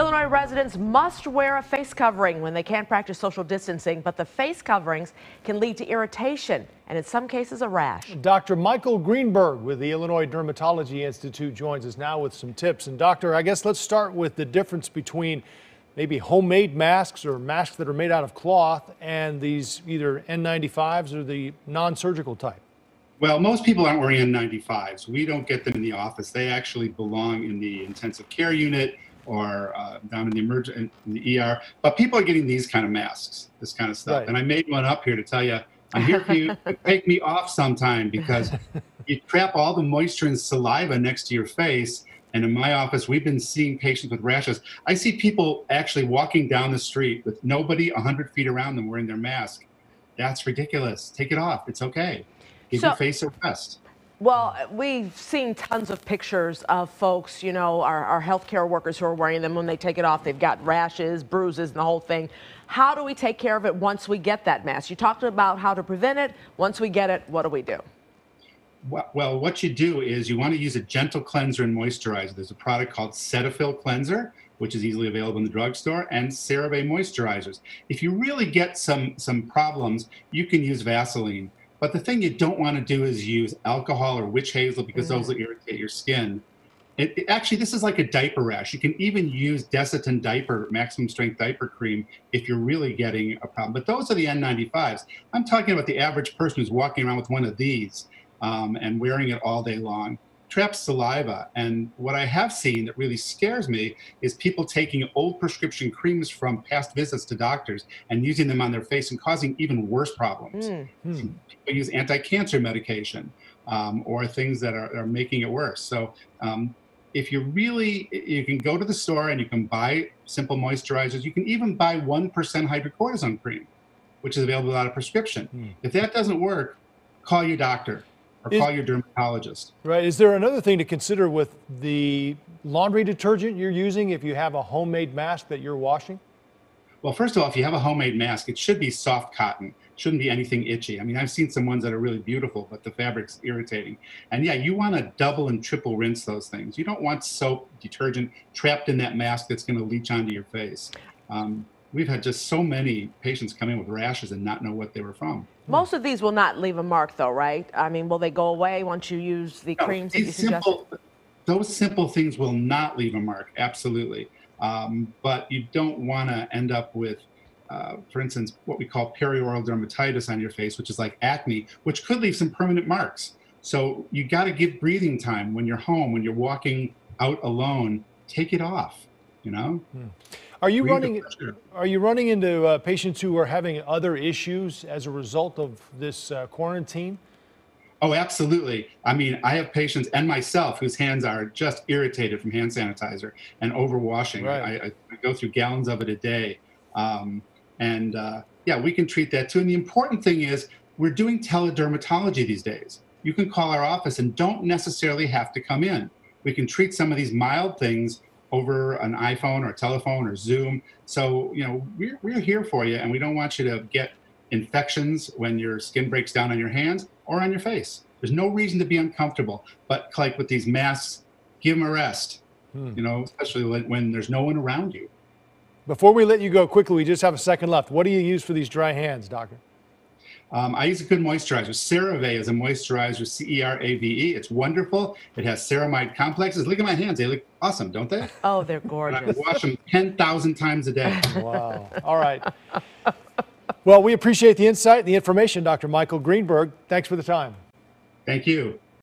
Illinois residents must wear a face covering when they can't practice social distancing, but the face coverings can lead to irritation and in some cases a rash. Dr. Michael Greenberg with the Illinois Dermatology Institute joins us now with some tips. And doctor, I guess let's start with the difference between maybe homemade masks or masks that are made out of cloth and these either N95s or the non-surgical type. Well, most people aren't wearing N95s. We don't get them in the office. They actually belong in the intensive care unit or uh, down in the emergent in the ER. But people are getting these kind of masks, this kind of stuff. Right. And I made one up here to tell you, I'm here for you. take me off sometime because you trap all the moisture and saliva next to your face. And in my office, we've been seeing patients with rashes. I see people actually walking down the street with nobody 100 feet around them wearing their mask. That's ridiculous. Take it off. It's okay. Give so, your face a rest. Well, we've seen tons of pictures of folks, you know, our, our healthcare workers who are wearing them. When they take it off, they've got rashes, bruises, and the whole thing. How do we take care of it once we get that mask? You talked about how to prevent it. Once we get it, what do we do? Well, what you do is you want to use a gentle cleanser and moisturizer. There's a product called Cetaphil Cleanser, which is easily available in the drugstore, and CeraVe moisturizers. If you really get some some problems, you can use Vaseline. But the thing you don't want to do is use alcohol or witch hazel because mm. those will irritate your skin. It, it, actually, this is like a diaper rash. You can even use Desitin diaper, maximum strength diaper cream, if you're really getting a problem. But those are the N95s. I'm talking about the average person who's walking around with one of these um, and wearing it all day long traps saliva. And what I have seen that really scares me is people taking old prescription creams from past visits to doctors and using them on their face and causing even worse problems. Mm. People use anti cancer medication um, or things that are, are, making it worse. So, um, if you really, you can go to the store and you can buy simple moisturizers. You can even buy 1% hydrocortisone cream, which is available without a prescription. Mm. If that doesn't work, call your doctor or is, call your dermatologist. Right. Is there another thing to consider with the laundry detergent you're using if you have a homemade mask that you're washing? Well, first of all, if you have a homemade mask, it should be soft cotton. It shouldn't be anything itchy. I mean, I've seen some ones that are really beautiful, but the fabric's irritating. And yeah, you want to double and triple rinse those things. You don't want soap, detergent trapped in that mask that's going to leach onto your face. Um, we've had just so many patients come in with rashes and not know what they were from. Most of these will not leave a mark, though, right? I mean, will they go away once you use the no, creams that you suggest? Simple, those simple things will not leave a mark, absolutely. Um, but you don't want to end up with, uh, for instance, what we call perioral dermatitis on your face, which is like acne, which could leave some permanent marks. So you got to give breathing time when you're home, when you're walking out alone. Take it off, you know. Hmm. Are you running? Are you running into uh, patients who are having other issues as a result of this uh, quarantine? Oh, absolutely. I mean, I have patients and myself whose hands are just irritated from hand sanitizer and overwashing. Right. I, I, go through gallons of it a day. Um, and uh, yeah, we can treat that too. And the important thing is we're doing teledermatology these days. You can call our office and don't necessarily have to come in. We can treat some of these mild things over an iPhone or a telephone or Zoom. So, you know, we're, we're here for you and we don't want you to get infections when your skin breaks down on your hands or on your face. There's no reason to be uncomfortable. But like with these masks, give them a rest, hmm. you know, especially when, when there's no one around you. Before we let you go quickly, we just have a second left. What do you use for these dry hands, doctor? Um, I use a good moisturizer. CeraVe is a moisturizer, C E R A V E. It's wonderful. It has ceramide complexes. Look at my hands. They look awesome, don't they? Oh, they're gorgeous. I wash them 10,000 times a day. Wow. All right. Well, we appreciate the insight and the information, Dr. Michael Greenberg. Thanks for the time. Thank you.